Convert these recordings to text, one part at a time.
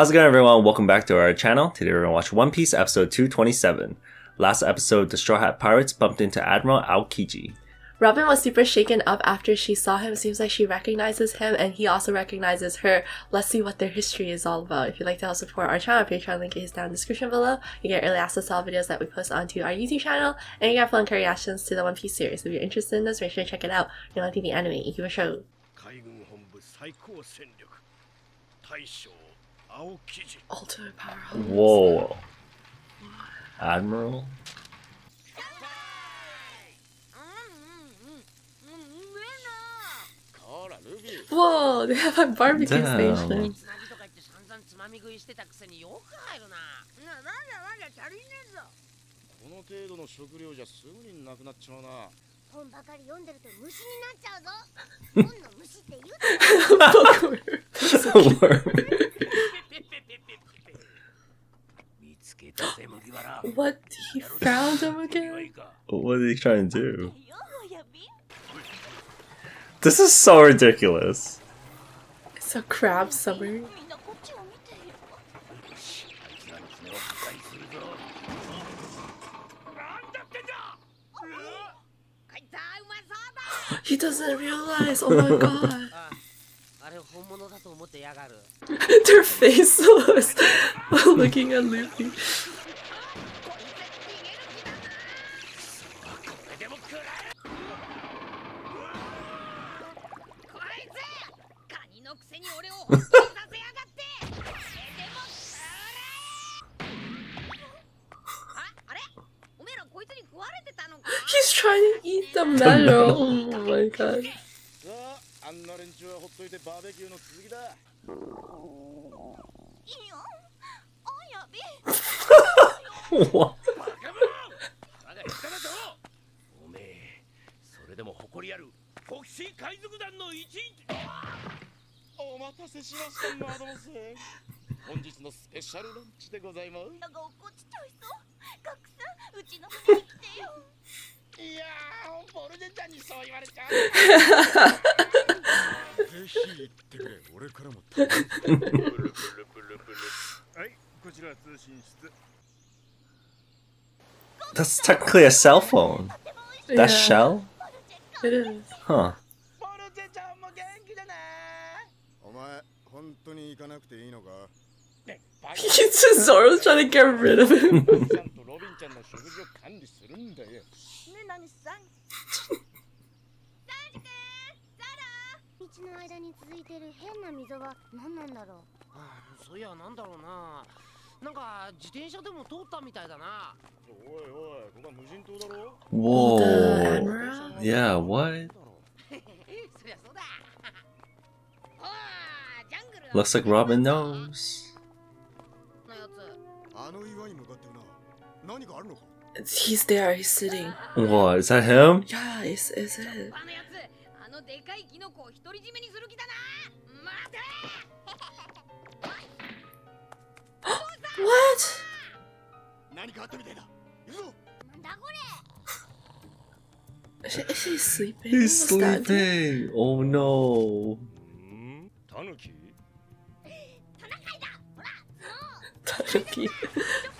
How's it going everyone? Welcome back to our channel. Today we're going to watch One Piece episode 227. Last episode, the Straw Hat Pirates bumped into Admiral Aokiji. Robin was super shaken up after she saw him. Seems like she recognizes him and he also recognizes her. Let's see what their history is all about. If you'd like to help support our channel, Patreon link is down in the description below. You get early access to all videos that we post onto our YouTube channel, and you get full reactions to the One Piece series. If you're interested in this, make sure to check it out. You're on TV anime, give a show. Ultimate power. Whoa. Admiral? Whoa, they have a barbecue Damn. station. つまみ食いしてたくせによく入るなななんだなんだ足りねえぞこの程度の食料じゃすぐになくなっちまうな。本ばかり読んでると虫になっちゃうぞ。本の虫って言う What he found him again? What he trying to do? This is so ridiculous. It's a crab summer. He doesn't realize. Oh my god. They're faceless while looking at Luffy. He's trying to eat the marrow. Oh my god. さああんな連中はほっといてバーベキューの続きだ。いいよおやび。What? バカ者我が言っ。ただとおめえそれでも誇りあるフォキシー海賊団の一員お待たせしましたマドモセン本日のスペシャルランチでございます。なんか落っちゃいそう。ガクさんうちの船に来てよいやーボルデンちゃんにそう言われちゃうぜひ言ってくれ俺からもはいこちら通信室 That's technically a cell phone. Yeah, That shell? It is. Huh. お前本当に行かなくていいのか？Zoro's trying to get rid of him. Whoa. Yeah, what? Looks like Robin knows. He's there, he's sitting. What, is that him? Yeah, it's, it's it. what? is, she, sleeping? He's sleeping! Oh no! Hmm, Tanuki?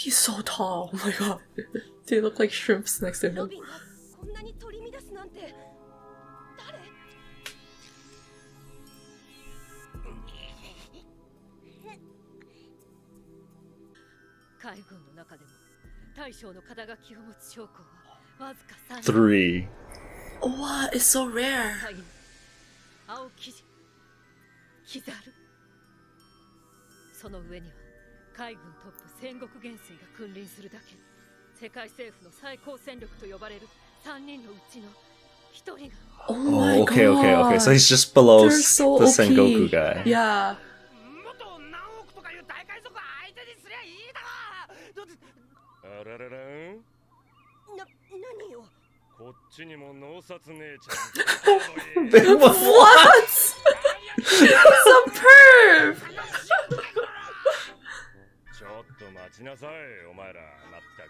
He's so tall. Oh my god. they look like shrimps next to him. Three. Wow, it's so rare. 海軍トップ戦国元帥が君臨するだけ世界政府の最高戦力と呼ばれる3人のうちの1人が Oh my Oh, okay, okay, okay. So god. he's just below They're so the OP. Sengoku guy. Yeah. もっと何億とかいう大海賊相手にすりゃいいだろだってあらららんな何よこっちにも脳殺姉ちゃん What? He's a perv. 待ちなさいお前らまったく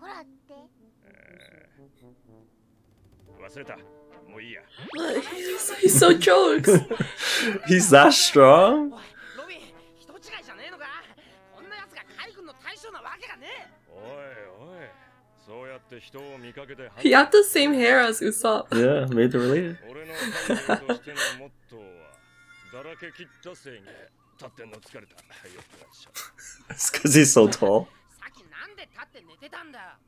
ほらって忘れたもういいや What? He's, he's so jokes. He's that strong? おいロビン人違いじゃねえのかこんな奴が海軍の対象なわけがねえおいおいそうやって人を見かけて He had the same hair as Usopp. Yeah, maybe they're related. 俺の海軍としてのモットーはだらけ切った正義 立ってんの疲れた。よっしゃ It's because he's so tall. さっきなんで立って寝てたんだ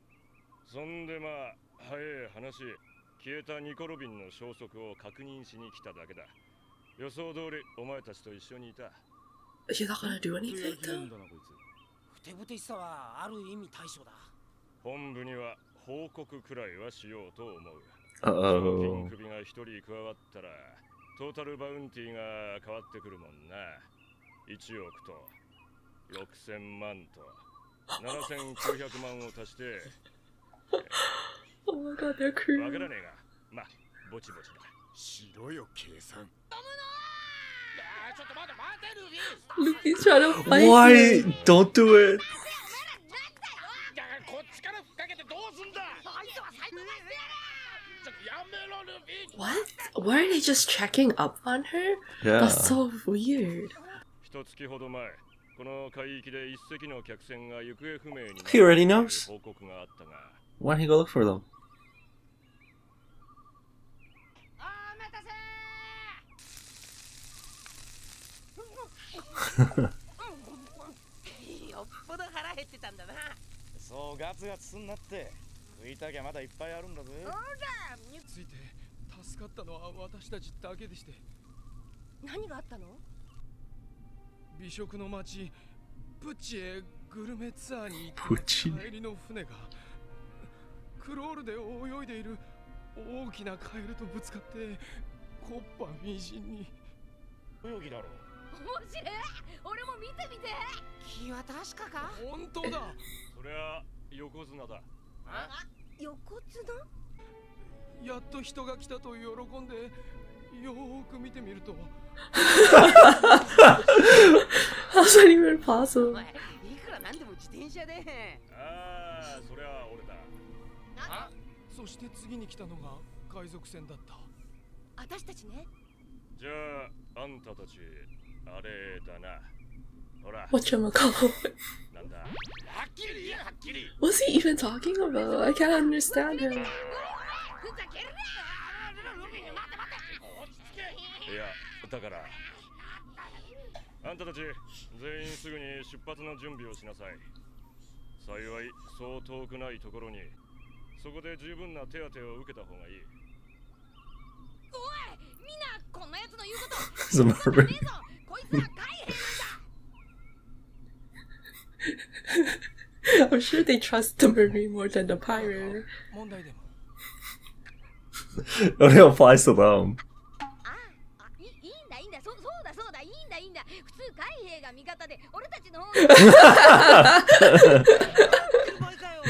そんでまあ早い話消えたニコ・ロビンの消息を確認しに来ただけだ。予想通りお前たちと一緒にいた。He's not gonna do anything though. だなこいつふてぶてしさはある意味対処だ。本部には報告くらいはしようと思う。Uh 賞 oh. 金首が一人加わったらトータルバウンティーが変わってくるもんな1億と6000万と7900万を足しておまかだくわからねえがまあぼちぼちだしろよ計算 Luffy's trying to fight Why? Don't do it. What? Weren't they just checking up on her? Yeah. That's so weird. 一月ほど前この海域で一隻の客船が行方不明にな He already knows. 報告があったが。Why don't he go look for them? よっぽど腹減ってたんだなそうガツガツすんなって。食いたきゃまだいっぱいあるんだぜ。ついて助かったのは私たちだけでして。何があったの？美食の町プッチへグルメツアーに行っプッチた帰りの船がクロールで泳いでいる大きなカエルとぶつかってコッパみじんに。泳ぎだろ面白い。俺も見てみて。気は確かか？本当だ。そりゃ横綱だ。横綱？やっと人が来たと喜んでよーく見てみると How's that even お possible? 前いくらなんでも自転車でああそりゃ俺だそして次に来たのが海賊船だった私たちねじゃああんたたちあれだなほら Whatchamacallit? なんだはっきり言えはっきり What's he even talking about? I can't understand him. ふざけるなルビー待って待って落ち着けいやだから あんたたち全員すぐに出発の準備をしなさい幸いそう遠くないところにそこで十分な手当てを受けた方がいいおいみんなこんなやつの言うこと ね.えぞこいつは海兵 I'm sure they trust the marine more than the pirate. It applies to them. が味方で俺たちの方が。前かよ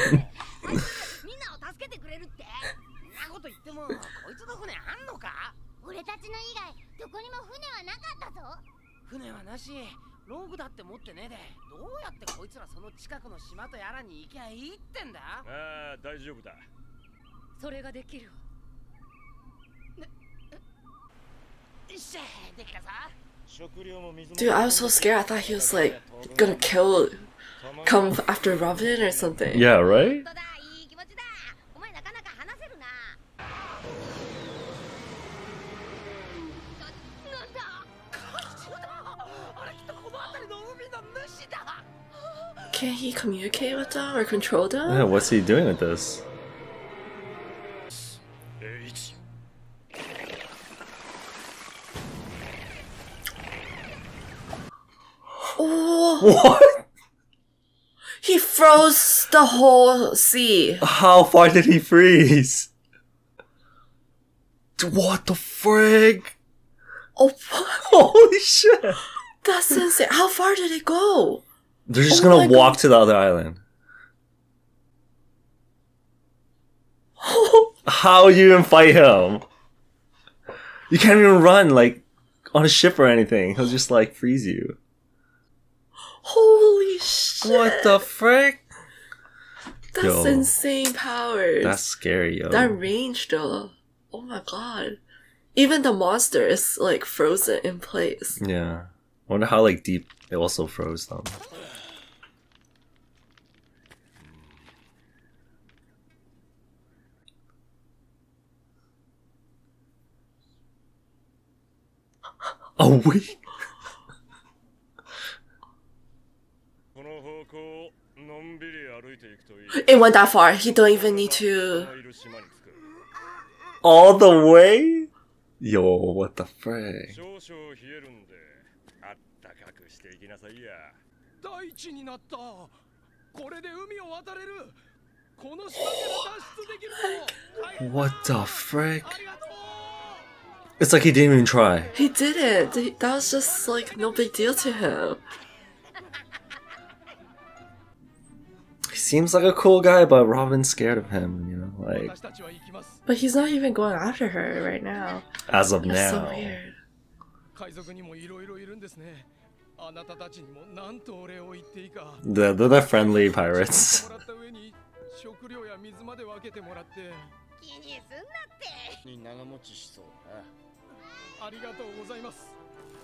みんなを助けてくれるって。そんなこと言ってもこいつの船あんのか？俺たちの以外どこにも船はなかったぞ。船はなしローグだって持ってねえでどうやってこいつらその近くの島とやらに行きゃいいってんだ？ああ大丈夫だ。それができるわ。よっしゃできたさ食料も水も Dude, I was so scared. I thought he was like gonna kill, come after Robin or something. Yeah, right? Can he communicate with them or control them? Yeah, what's he doing with this? What? he froze the whole sea. How far did he freeze? What the frig? Oh, Holy shit! that's insane. How far did it go? They're just Oh gonna walk God. to the other island. How you even fight him? You can't even run like on a ship or anything. He'll just like freeze you. Holy shit. What the frick? That's Yo. insane powers. That's scary, yo. That range though. Oh my god. Even the monster is like frozen in place. Yeah. I Wonder how like deep it also froze them. A week? It went that far. He don't even need to. All the way? Yo, what the frick? What the frick? It's like he didn't even try. He didn't. That was just like no big deal to him. seems like a cool guy, but Robin's scared of him, you know, like, 私たちは行きます But he's not even going after her right now. as of That's so now. weird. 海賊にもいろいろいるんですねあなたたちにも何とお礼を言っていいか The, they're the friendly pirates. もらった上に食料や水まで分けてもらって気にすんなってに長持ちしそうだなありがとうございます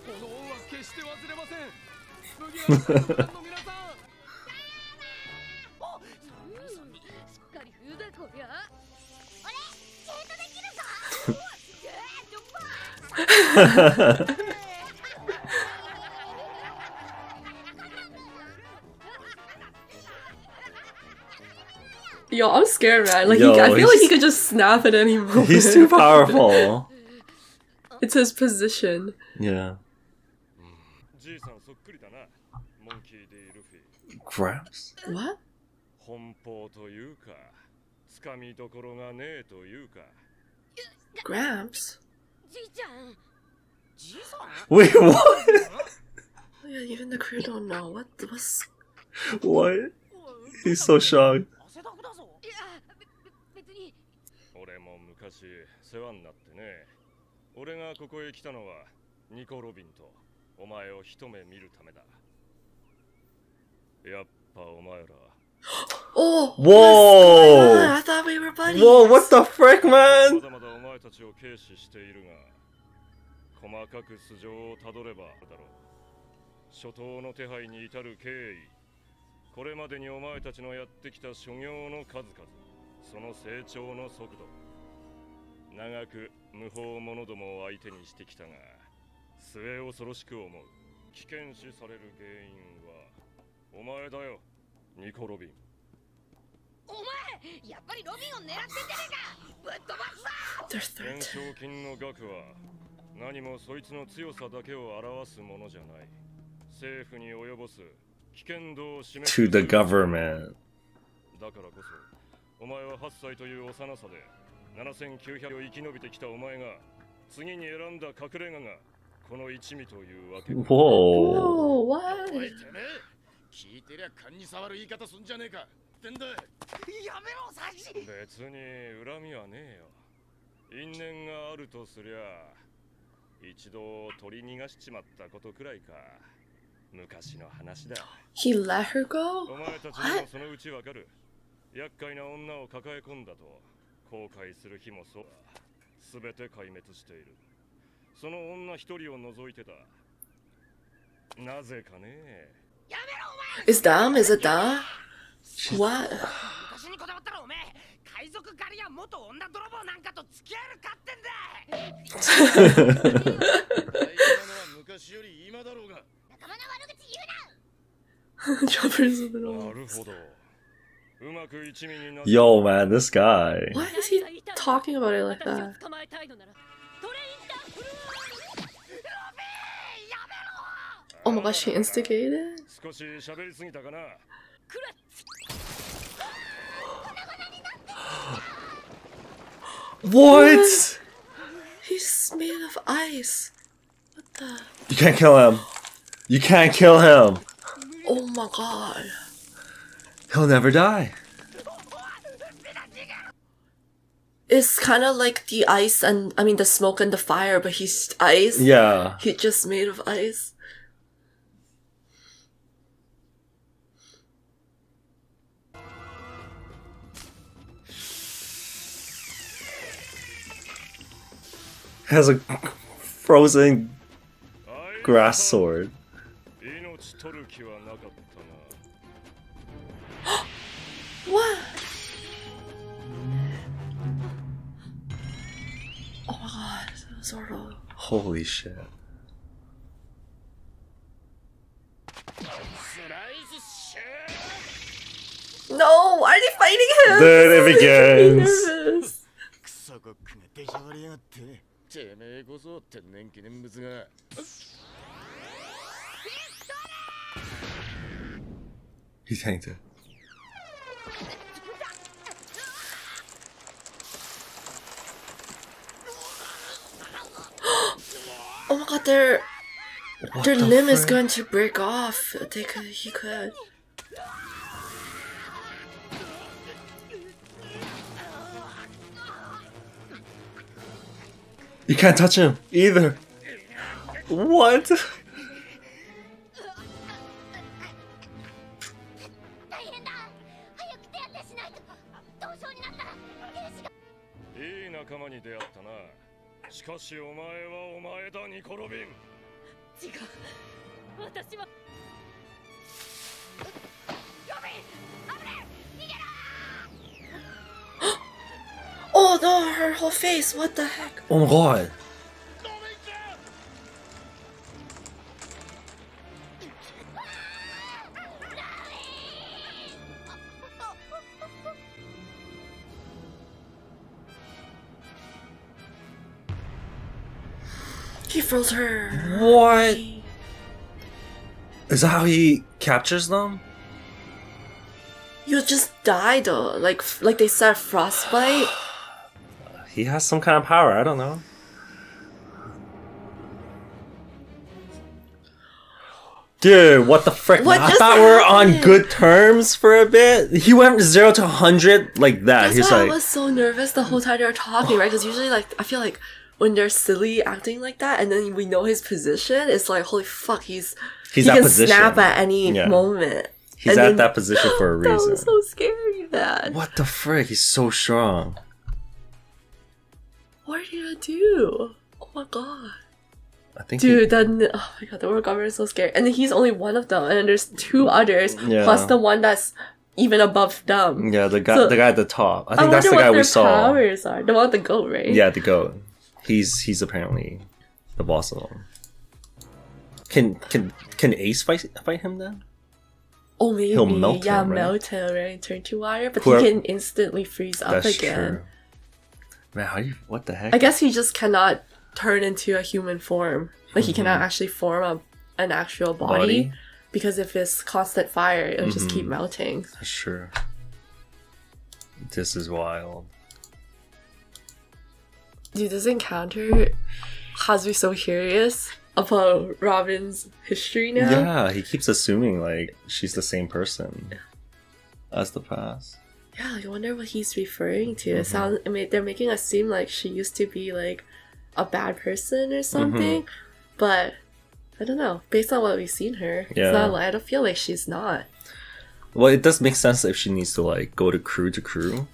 この恩は決して忘れません次は海賊団の皆さん しっかり冬だこりゃ俺シェイトできるぞすげえジョッパー Yo, I'm scared, man. Like, Yo, he, I feel like he he's- could just snap at any moment. He's too powerful. it's his position. Yeah. じいさんそっくりだなモンキー D ルフィ Gramps? What? 奔放というかつかみどころがねえというか Gramps? じいちゃんじいさん？Wait, what? Oh, yeah, even the crew don't know. What? What's. What? He's so shocked. 汗だくだぞいやべべ別に俺も昔世話になってね俺がここへ来たのはニコ・ロビンとお前を一目見るためだやっぱお前ら Oh! Whoa! what's going on? I thought we were buddies. Whoa, what the frick, ま man? だまだお前たちを軽視しているが細かく素性をたどればだろう初頭の手配に至る経緯これまでにお前たちのやってきた所業の数々その成長の速度長く無法者どもを相手にしてきたが末恐ろしく思う危険視される原因はお前だよニコ・ロビンお前やっぱりロビンを狙ってんじゃねえかぶっ飛ばすぞ懸.賞金の額は何もそいつの強さだけを表すものじゃない政府に及ぼす危険度を示す To the government. だからこそお前は8歳という幼さで7900を生き延びてきたお前が次に選んだ隠れ家がこの一味というわけか Whoa. Whoa, 聞いてりゃ勘に触る言い方すんじゃねえかってんだやめろサジ。別に恨みはねえよ。因縁があるとすりゃ一度取り逃がしちまったことくらいか。昔の話だ。He let her お go? 前たちにもそのうちわかる。厄介な女を抱え込んだと後悔する日もそう。だ全て壊滅している。その女一人を除いてだなぜかね Is Dom? Is it Dom? What? 昔にこだ わったらおめえ海賊狩りや元女泥棒なんかと付き合えるかってんだ大事なのは昔より今だろうが仲間の悪口言うな Chopper's a な little. るほどうまく一味にな Yo, man, this guy. Why is he talking about it like 私を that? 捕まえたいのならトレインダーフルー Oh my gosh, she instigated? What? He's made of ice. What the? You can't kill him. You can't kill him. Oh my god. He'll never die. It's kind of like the ice and I mean the smoke and the fire, but he's ice. Yeah. He just made of ice. has a frozen grass sword. what? Oh my god, sort. Holy shit. No, are they fighting him? Dude, it begins. Nervous. クソコックが出しゃばりやがっててめえこそ天然記念物が He tanked it. Oh my god, their What their the limb is frick? going to break off. They could, he could. You can't touch him either. What? Oh no, her whole face. What the heck? Oh my god. He froze her. What? Is that how he captures them? You just die though. Like like they said, frostbite. He has some kind of power. I don't know. Dude, what the frick? What I thought we were on good terms for a bit. He went zero to hundred like that. That's He's why like, I was so nervous the whole time they were talking, right? Because usually, like, I feel like when they're silly acting like that, and then we know his position, it's like, holy fuck, he's He's he that can position. snap at any Yeah. moment. he's And at then- that position for a reason. That was so scary, man. What the frick? He's so strong. What are you gonna do? Oh my god. I think. he- Dude, then oh my god, the world government is so scary. And he's only one of them, and there's two others, Yeah. plus the one that's even above them. yeah, the guy, So- the guy at the top. I I, think that's the guy we saw. powers are. The one with the goat, right? Yeah, the goat. He's he's apparently the boss of them. Can can can Ace fight fight him then? Oh, maybe. He'll melt yeah, him, right? melt him, right? Turn to water, but Whoever- he can instantly freeze up That's again. true. Man, how you? What the heck? I guess he just cannot turn into a human form. Like he cannot actually form a, an actual body, Mm-hmm. Body? because if it's constant fire, it'll just keep Mhm. melting. That's true. This is wild. Dude, this encounter has me so curious about Robin's history now. Yeah, he keeps assuming like she's the same person as the past. Yeah, I wonder what he's referring to. Mm-hmm. It sounds. I mean, they're making us seem like she used to be like a bad person or something, Mm-hmm. but I don't know. Based on what we've seen her, Yeah. it's not. I don't feel like she's not. Well, it does make sense if she needs to like go to crew to crew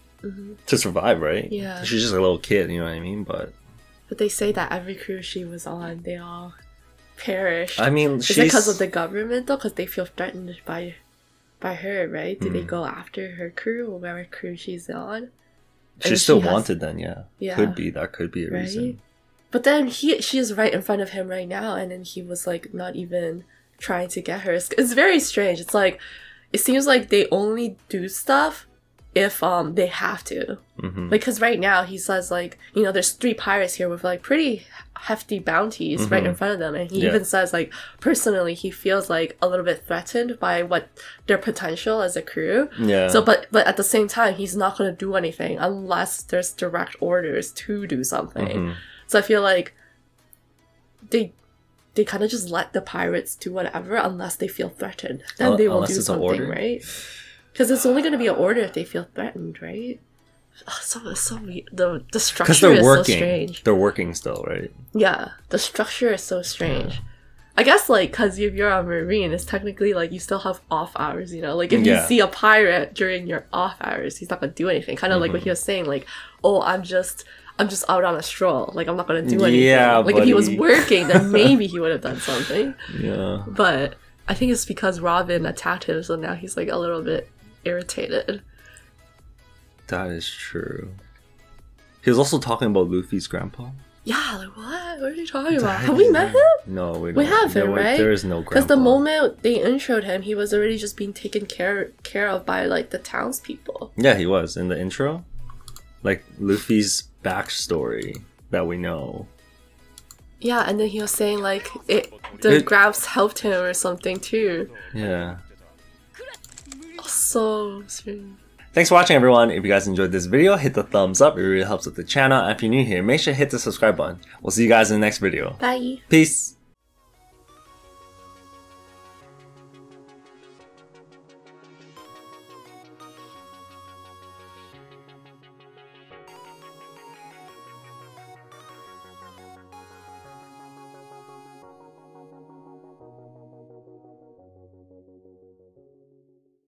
to survive, right? Mm-hmm. Yeah. she's just a little kid, you know what I mean? But But they say that every crew she was on, they all perished. I mean, Is she's it because of the government though? Because they feel threatened by by her, right? Do they Hmm. go after her crew or whatever crew she's on? she's still she has- wanted. Then, yeah, Yeah. could be that could be a Right? reason. But then he she is right in front of him right now, and then he was like not even trying to get her. It's, it's very strange. It's like it seems like they only do stuff if um they have to. hmm cause right now he says like, you know, there's three pirates here with like pretty hefty bounties right in front of them, and he Yeah. even says like, personally, he feels like a little bit threatened by what their potential as a crew. Yeah. So, but but at the same time, he's not gonna do anything unless there's direct orders to do something. Mhm. So I feel like they they kind of just let the pirates do whatever unless they feel threatened. Then Un- they will do something, right? Because it's only going to be an order if they feel threatened, right? Oh, so so. The the structure they're is working. so strange. They're working still, right? Yeah, the structure is so strange. I guess like because if you're a marine, it's technically like you still have off hours. You know, like if Yeah. you see a pirate during your off hours, he's not gonna do anything. Kind of like what Mm-hmm. he was saying, like, oh, I'm just. I'm just out on a stroll. Like I'm not gonna do anything. Yeah, like if he was working, then maybe he would have done something. Yeah. But I think it's because Robin attacked him, so now he's like a little bit irritated. That is true. He was also talking about Luffy's grandpa. Yeah, like what? What are you talking about? Have we met him? No, we We haven't, wa- right? There is no grandpa. Because the moment they introed him, he was already just being taken care care of by like the townspeople. Yeah, he was in the intro. Like Luffy's backstory that we know. Yeah, and then he was saying like it, the It- grabs helped him or something too. Yeah. So strange. Thanks for watching, everyone. If you guys enjoyed this video, hit the thumbs up. It really helps with the channel. And if you're new here, make sure to hit the subscribe button. We'll see you guys in the next video. Bye. Peace.